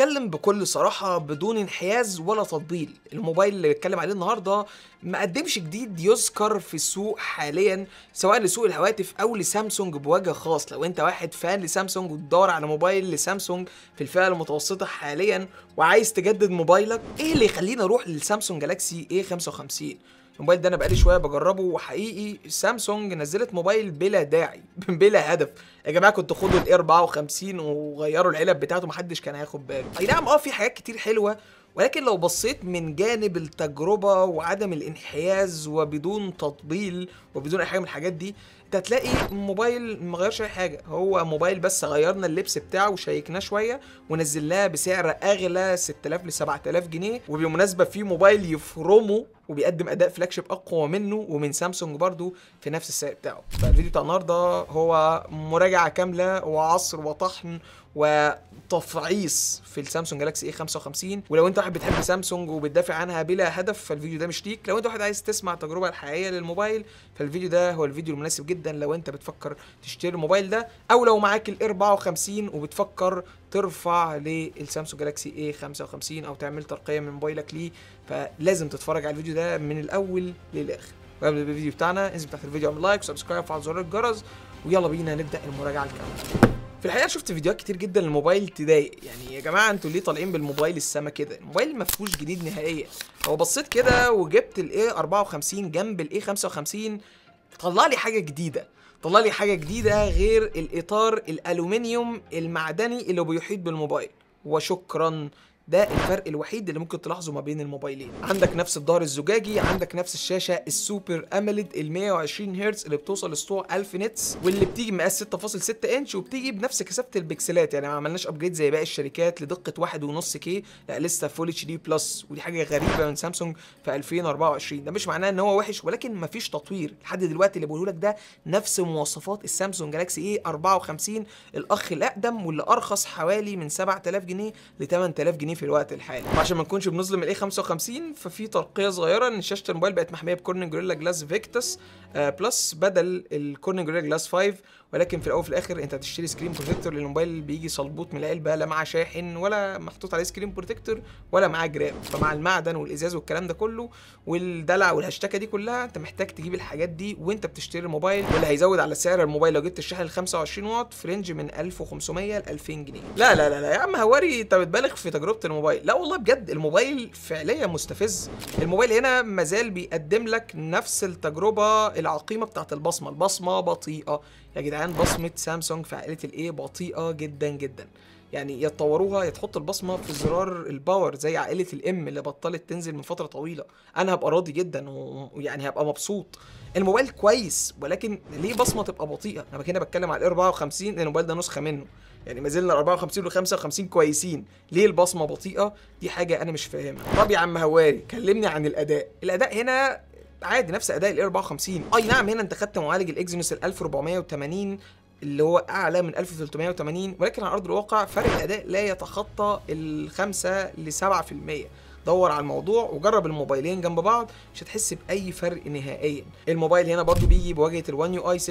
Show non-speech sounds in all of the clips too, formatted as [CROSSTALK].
واتكلم بكل صراحة بدون انحياز ولا تطبيل الموبايل اللي بتكلم عليه النهارده ما قدمش جديد يذكر في السوق حاليا سواء لسوق الهواتف أو لسامسونج بوجه خاص. لو أنت واحد فان لسامسونج وتدور على موبايل لسامسونج في الفئة المتوسطة حاليا وعايز تجدد موبايلك إيه اللي يخليني أروح للسامسونج جالاكسي اي 55 الموبايل ده أنا بقالي شوية بجربه وحقيقي سامسونج نزلت موبايل بلا داعي [LAUGHS] بلا هدف. يا جماعة كنتوا خدوا ال A54 وغيروا العلب بتاعته محدش كان هياخد باله. أي نعم آه في حاجات كتير حلوة ولكن لو بصيت من جانب التجربة وعدم الانحياز وبدون تطبيل وبدون أي حاجة من الحاجات دي انت هتلاقي موبايل ما غيرش اي حاجة هو موبايل بس غيرنا اللبس بتاعه وشيكناه شوية ونزلناه بسعر أغلى 6000 ل 7000 جنيه وبالمناسبة في موبايل يفرمه وبيقدم أداء flagship أقوى منه ومن سامسونج برضو في نفس السعر بتاعه. فالفيديو بتاع النهارده هو مراجعة كاملة وعصر وطحن وتفعيص في السامسونج جالاكسي اي 55 ولو انت واحد بتحب سامسونج وبتدافع عنها بلا هدف فالفيديو ده مش ليك. لو انت واحد عايز تسمع التجربه الحقيقية للموبايل فالفيديو ده هو الفيديو المناسب جدا. لو أنت بتفكر تشتري الموبايل ده أو لو معاك ال 54 وبتفكر ترفع للسامسونج جالاكسي اي 55 أو تعمل ترقية من موبايلك ليه فلازم تتفرج على الفيديو ده من الأول للآخر. وقبل الفيديو بتاعنا انزل تحت الفيديو اعمل like و subscribe وفعل زر الجرس ويلا بينا نبدأ المراجعة الكامله في الحقيقة شفت فيديوهات كتير جدا للموبايل تضايق. يعني يا جماعة أنتوا ليه طالعين بالموبايل السما كده؟ الموبايل ما فيهوش جديد نهائيا. هو بصيت كده وجبت ال A54 جنب ال A55 طلع لي حاجة جديدة. طلع لي حاجة جديدة غير الإطار الألومنيوم المعدني اللي بيحيط بالموبايل. وشكرا ده الفرق الوحيد اللي ممكن تلاحظه ما بين الموبايلين. عندك نفس الظهر الزجاجي عندك نفس الشاشة ال Super AMOLED ال 120 هرتز اللي بتوصل لسطوع 1000 nits واللي بتيجي مقاس 6.6 إنش وبتيجي بنفس كثافة البكسلات. يعني ما عملناش upgrade زي باقي الشركات لدقة 1.5 K لا لسه Full HD Plus ودي حاجة غريبة من سامسونج في 2024 ده مش معناه إن هو وحش ولكن ما فيش تطوير. لحد دلوقتي اللي بقوله لك ده نفس مواصفات السامسونج جالاكسي A54 الأخ الأقدم واللي أرخص حوالي من 7000 جنيه ل 8000 جنيه في الوقت الحالي. وعشان ما نكونش بنظلم ال A55 ففي ترقية صغيرة إن شاشة الموبايل بقت محمية ب Corning Gorilla Glass Victus آه Plus بدل ال Corning Gorilla Glass 5 ولكن في الأول وفي الآخر أنت هتشتري screen protector للموبايل بيجي زلبوط من العلبة لا معاه شاحن ولا محطوط عليه screen protector ولا معاه جراب. فمع المعدن والإزاز والكلام ده كله والدلع والهشتكة دي كلها أنت محتاج تجيب الحاجات دي وأنت بتشتري الموبايل واللي هيزود على سعر الموبايل. لو جبت الشاحن ال 25 واط في range من 1500 ل 2000 جنيه. لا لا لا, لا يا عم هواري أنت بتبالغ في تجربة الموبايل. لا والله بجد الموبايل فعليا مستفز. الموبايل هنا مازال بيقدم لك نفس التجربة العقيمة بتاعت البصمة. البصمة بطيئة. يا جدعان بصمة سامسونج في عائلة ال A بطيئة جدا جدا. يعني يا تطوروها يا تحط البصمة في زرار ال power زي عائلة ال M اللي بطلت تنزل من فترة طويلة. أنا هبقى راضي جدا ويعني هبقى مبسوط. الموبايل كويس ولكن ليه بصمة تبقى بطيئة؟ أنا هنا بتكلم على ال 54 لأن الموبايل ده نسخة منه. يعني ما زلنا 54 و 55 كويسين. ليه البصمة بطيئة؟ دي حاجة أنا مش فاهمها. طب يا عم هواري كلمني عن الأداء. الأداء هنا عادي نفس أداء ال 54 أي نعم هنا أنت خدت معالج الاكزينوس ال 1480 اللي هو أعلى من 1380 ولكن على أرض الواقع فرق الأداء لا يتخطى ال 5 ل 7% دور على الموضوع وجرب الموبايلين جنب بعض مش هتحس بأي فرق نهائيا. الموبايل هنا برضو بيجي بواجهة الوان يو اي 6.1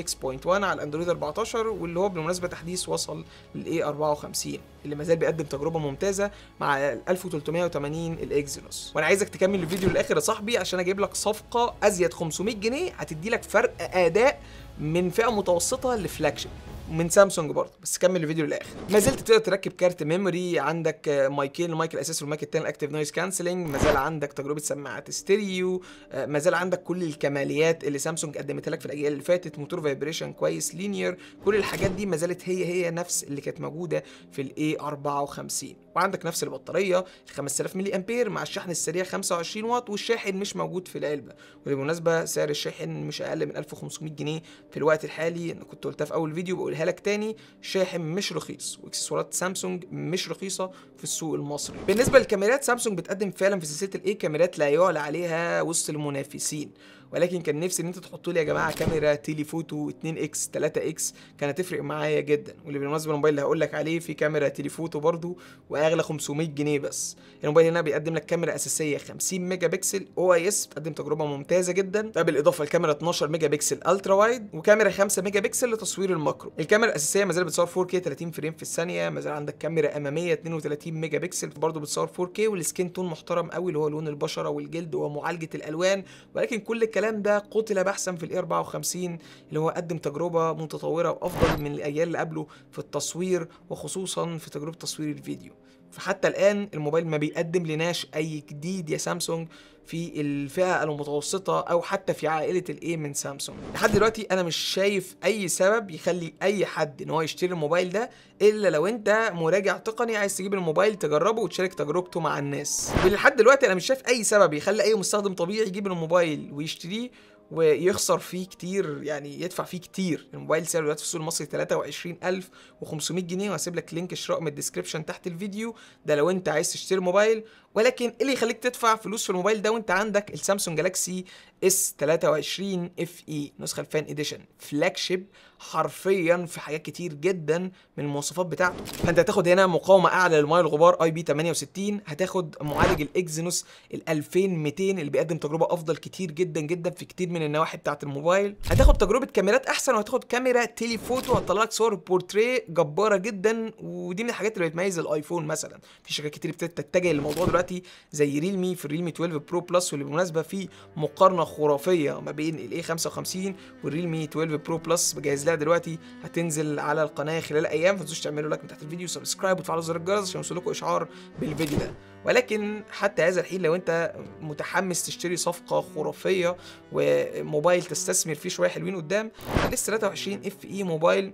على الأندرويد 14 واللي هو بالمناسبه تحديث وصل لل A54 اللي ما زال بيقدم تجربة ممتازة مع ال 1380 ال Exynos وأنا عايزك تكمل الفيديو للآخر يا صاحبي عشان أجيب لك صفقة أزيد 500 جنيه هتدي لك فرق أداء من فئة متوسطة ل flagship من سامسونج برضه بس كمل الفيديو للآخر. ما زلت تقدر تركب كارت memory عندك مايكين المايك الاساسي والمايك الثاني active noise cancelling ما زال عندك تجربة سماعات ستيريو ما زال عندك كل الكماليات اللي سامسونج قدمتها لك في الأجيال اللي فاتت موتور vibration كويس linear كل الحاجات دي ما زالت هي هي نفس اللي كانت موجودة في ال A54 وعندك نفس البطارية 5000 ملي آمبير مع الشحن السريع 25 واط والشاحن مش موجود في العلبة. وبالمناسبة سعر الشاحن مش أقل من 1500 جنيه في الوقت الحالي أنا كنت قلتها في أول فيديو بقولها لك تاني شاحن مش رخيص وإكسسوارات سامسونج مش رخيصة في السوق المصري. بالنسبة للكاميرات سامسونج بتقدم فعلا في سلسلة ال A كاميرات لا يعلى عليها وسط المنافسين. ولكن كان نفسي إن انت تحطوا لي يا جماعة كاميرا telephoto 2X 3X كانت هتفرق معايا جدا. واللي بالمناسبة الموبايل اللي هقول لك عليه في كاميرا telephoto برضو وأغلى 500 جنيه بس. الموبايل هنا بيقدم لك كاميرا أساسية 50 ميجا بكسل OIS بتقدم تجربة ممتازة جدا. ده بالإضافة لكاميرا 12 ميجا بكسل ultra wide وكاميرا 5 ميجا بكسل لتصوير ال macro. الكاميرا الأساسية ما زالت بتصور 4K 30 frame في الثانية ما زال عندك كاميرا أمامية 32 ميجا بكسل برضه بتصور 4K وال skin tone محترم قوي اللي هو لون البشرة والجلد ومعالجة الألوان. ولكن كل الكلام ده قتل بحثا في ال A 54 اللي هو قدم تجربة متطورة وأفضل من الأجيال اللي قبله في التصوير وخصوصا في تجربة تصوير الفيديو. فحتى الآن الموبايل ما بيقدم لناش أي جديد يا سامسونج في الفئة المتوسطة أو حتى في عائلة ال A من سامسونج. لحد دلوقتي أنا مش شايف أي سبب يخلي أي حد إن هو يشتري الموبايل ده إلا لو أنت مراجع تقني عايز تجيب الموبايل تجربه وتشارك تجربته مع الناس. لحد دلوقتي أنا مش شايف أي سبب يخلي أي مستخدم طبيعي يجيب الموبايل ويشتريه ويخسر فيه كتير يعني يدفع فيه كتير. الموبايل سعره دلوقتي في السوق المصري 23500 جنيه وهسيب لك link شراء من ال description تحت الفيديو. ده لو أنت عايز تشتري موبايل ولكن إيه اللي يخليك تدفع فلوس في الموبايل ده وأنت عندك السامسونج جالاكسي S 23 FE نسخة ال Fan Edition؟ flagship حرفيا في حاجات كتير جدا من المواصفات بتاعته. فأنت هتاخد هنا مقاومة أعلى للميه الغبار IP 68 هتاخد معالج ال Exynos ال 2200 اللي بيقدم تجربة أفضل كتير جدا جدا في كتير من النواحي بتاعة الموبايل. هتاخد تجربة كاميرات أحسن وهتاخد كاميرا telephoto هتطلع لك صور بورتريه جبارة جدا ودي من الحاجات اللي بتميز الايفون مثلا. في شركات كتير ابتدت تتجه للموضوع دلوقتي. زي ريلمي في الريلمي 12 Pro Plus واللي بالمناسبة في مقارنة خرافية ما بين ال A 55 والريلمي 12 Pro Plus بجهز لها دلوقتي هتنزل على القناة خلال أيام ما تنسوش تعملوا like من تحت الفيديو subscribe وتفعلوا زر الجرس عشان يوصلكوا إشعار بالفيديو ده. ولكن حتى هذا الحين لو أنت متحمس تشتري صفقة خرافية وموبايل تستثمر فيه شوية حلوين قدام ال S 23 FE موبايل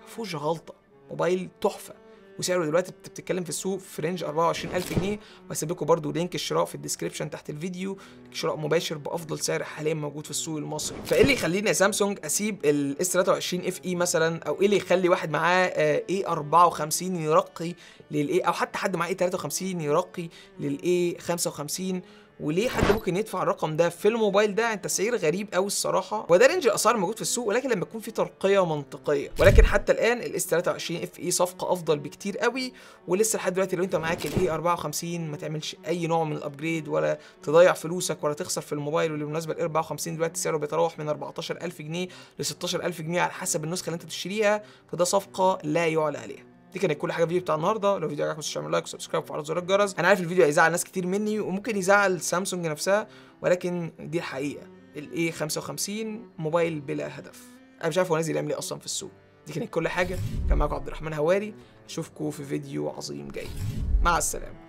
ما فيهوش غلطة موبايل تحفة. وسعره دلوقتي بتتكلم في السوق في range 24000 جنيه. وهسيب لكم برده link الشراء في ال description تحت الفيديو. شراء مباشر بأفضل سعر حاليا موجود في السوق المصري. فإيه اللي يخليني يا سامسونج أسيب ال S 23 FE مثلا؟ أو إيه اللي يخلي واحد معاه A 54 يرقي لل A أو حتى حد معاه A 53 يرقي لل A 55 وليه حد ممكن يدفع الرقم ده في الموبايل ده؟ عن تسعير غريب قوي الصراحة. وده range الأسعار موجود في السوق ولكن لما يكون في ترقية منطقية. ولكن حتى الآن ال S 23 FE صفقة أفضل بكتير قوي ولسه لحد دلوقتي لو أنت معاك ال A 54 ما تعملش أي نوع من ال upgrade ولا تضيع فلوسك ولا تخسر في الموبايل. واللي بالمناسبة ال 54 دلوقتي سعره بيتراوح من 14000 جنيه ل 16000 جنيه على حسب النسخة اللي أنت تشتريها فده صفقة لا يعلى عليها. دي كانت كل حاجة في الفيديو بتاع النهارده. لو الفيديو عجبك تعمل like و subscribe وفعلوا زر الجرس. أنا عارف الفيديو هيزعل ناس كتير مني وممكن يزعل سامسونج نفسها ولكن دي الحقيقة. ال A 55 موبايل بلا هدف. أنا مش عارف هو نازل يعمل إيه أصلا في السوق. دي كانت كل حاجة. كان معاكم عبد الرحمن هواري. أشوفكم في فيديو عظيم جاي. مع السلامة.